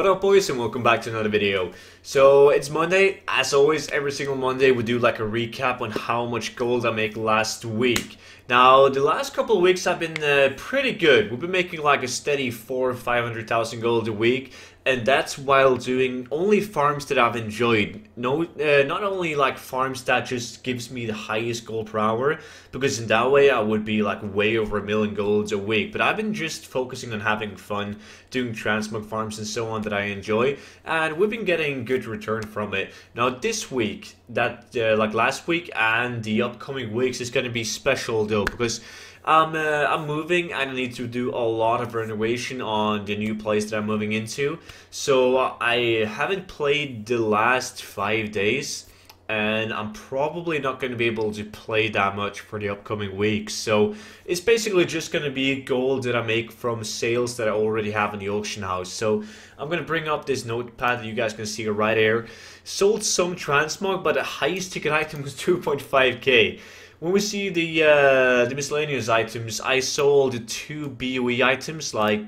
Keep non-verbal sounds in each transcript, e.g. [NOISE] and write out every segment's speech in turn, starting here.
What up boys and welcome back to another video. So it's Monday, as always every single Monday we do like a recap on how much gold I make last week. Now the last couple of weeks have been uh, pretty good, we've been making like a steady 4 or 500,000 gold a week and that's while doing only farms that I've enjoyed. No, uh, not only like farms that just gives me the highest gold per hour, because in that way I would be like way over a million golds a week. But I've been just focusing on having fun, doing transmog farms and so on that I enjoy, and we've been getting good return from it. Now this week, that uh, like last week and the upcoming weeks is going to be special though, because I'm, uh, I'm moving and I need to do a lot of renovation on the new place that I'm moving into. So I haven't played the last five days and I'm probably not going to be able to play that much for the upcoming weeks. So it's basically just going to be gold that I make from sales that I already have in the auction house. So I'm going to bring up this notepad that you guys can see right here. Sold some transmog, but the highest ticket item was [LAUGHS] 2.5k. When we see the uh, the miscellaneous items, I sold two BOE items like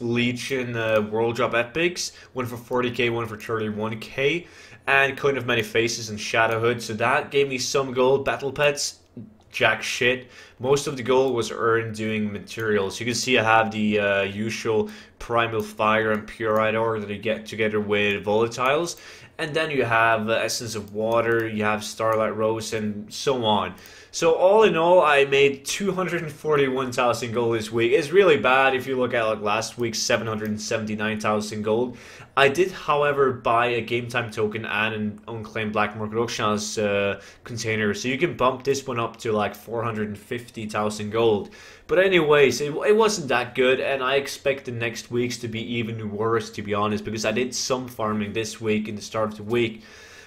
Legion uh, World Drop Epics, one for 40k, one for 31k, and Coin of Many Faces and Shadowhood. So that gave me some gold. Battle Pets, jack shit. Most of the gold was earned doing materials. You can see I have the uh, usual Primal Fire and Pyrite ore that you get together with volatiles. And then you have uh, Essence of Water, you have Starlight Rose, and so on. So all in all, I made 241,000 gold this week. It's really bad if you look at like last week's 779,000 gold. I did, however, buy a game time token and an unclaimed black market auction uh, container, so you can bump this one up to like 450,000 gold. But anyways, it, it wasn't that good, and I expect the next weeks to be even worse, to be honest, because I did some farming this week in the start of the week.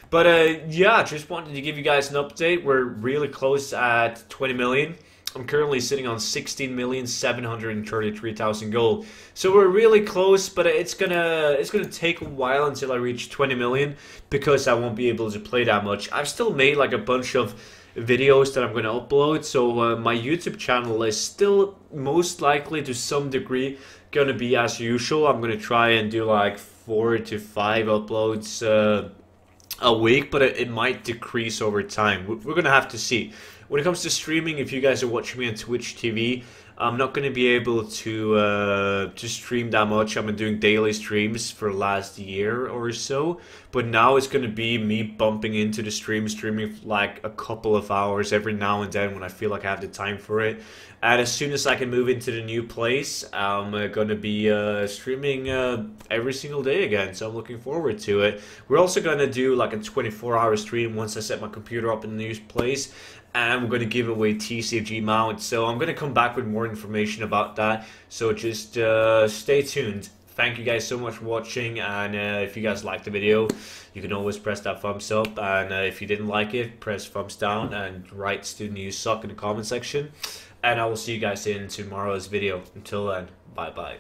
But uh, yeah, just wanted to give you guys an update. We're really close at 20 million. I'm currently sitting on 16,733,000 gold. So we're really close, but it's gonna it's gonna take a while until I reach 20 million because I won't be able to play that much. I've still made like a bunch of videos that I'm gonna upload, so uh, my YouTube channel is still most likely to some degree gonna be as usual. I'm gonna try and do like four to five uploads. Uh, a week, but it, it might decrease over time. We're going to have to see. When it comes to streaming, if you guys are watching me on Twitch TV, I'm not going to be able to uh, to stream that much. I've been doing daily streams for last year or so, but now it's going to be me bumping into the stream, streaming like a couple of hours every now and then when I feel like I have the time for it. And as soon as I can move into the new place, I'm uh, going to be uh, streaming uh, every single day again. So I'm looking forward to it. We're also going to do like a 24-hour stream once I set my computer up in the new place and we're going to give away TCG mounts. So I'm going to come back with more information about that. So just uh, stay tuned. Thank you guys so much for watching, and uh, if you guys liked the video, you can always press that thumbs up, and uh, if you didn't like it, press thumbs down, and write Studen you suck in the comment section, and I will see you guys in tomorrow's video. Until then, bye bye.